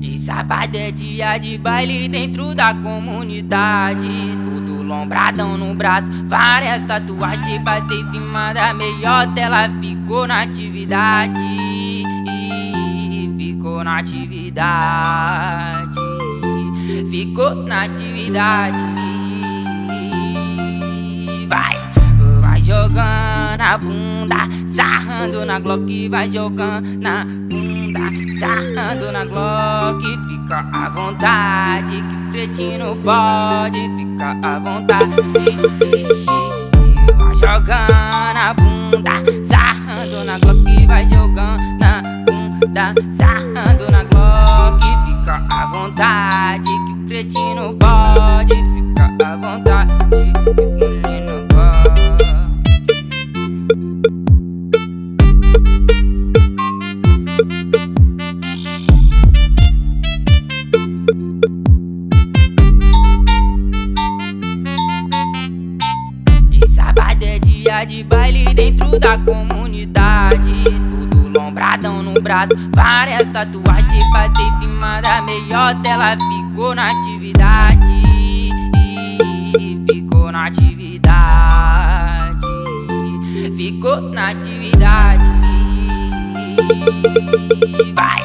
E sábado é dia de baile dentro da comunidade. Tudo lombradão no braço, várias tatuagens. Passei em cima da meiota, ela ficou na atividade. Ficou na atividade. Ficou na atividade. Vai, vai jogando a bunda, sarrando na Glock, vai jogando na bunda, sarrando na Glock. Fica à vontade, que o cretino pode, fica à vontade. Vai jogando a bunda, sarrando na Glock, vai jogando na bunda, sarrando na Glock. Fica à vontade, que o cretino pode, fica à vontade. De baile dentro da comunidade. Tudo lombradão no braço, várias tatuagens. Passei em cima da meiota, ela ficou na atividade. Ficou na atividade. Ficou na atividade. Vai,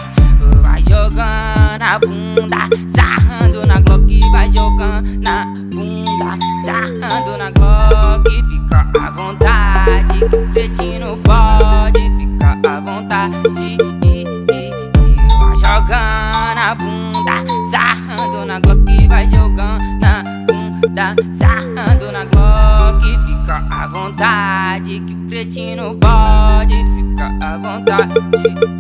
vai jogando a bunda, sarrando na Glock, vai jogando na jogando a bunda, sarrando na Glock, vai jogando na bunda, sarrando na Glock, fica à vontade, que o cretino pode, fica à vontade.